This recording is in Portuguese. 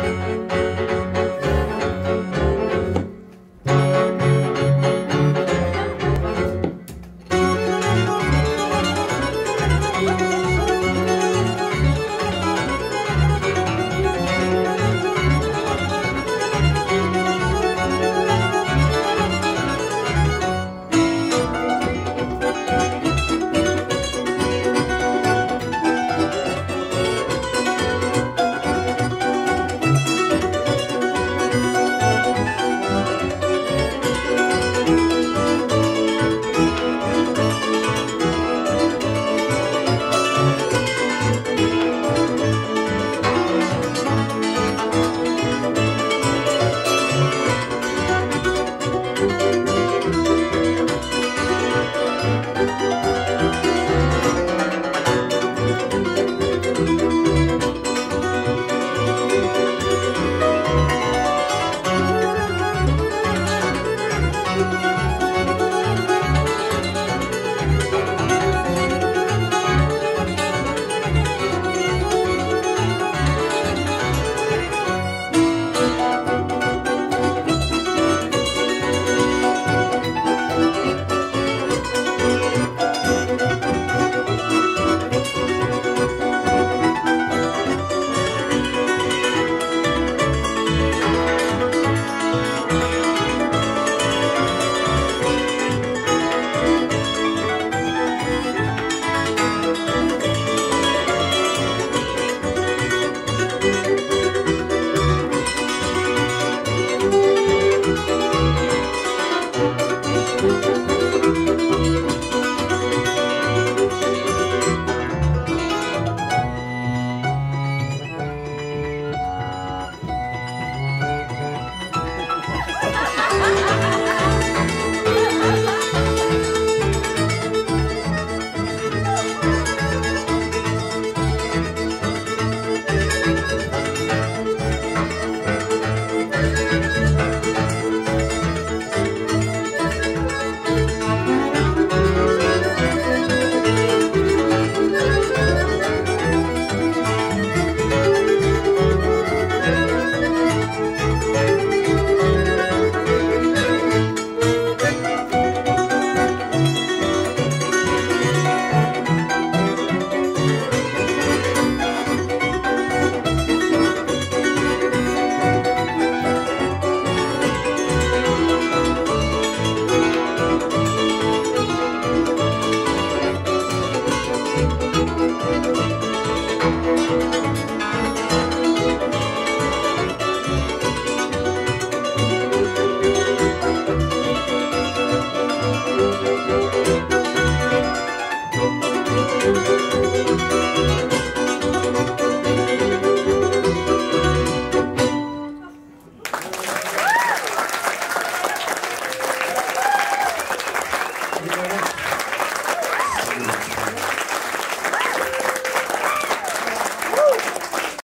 Música Música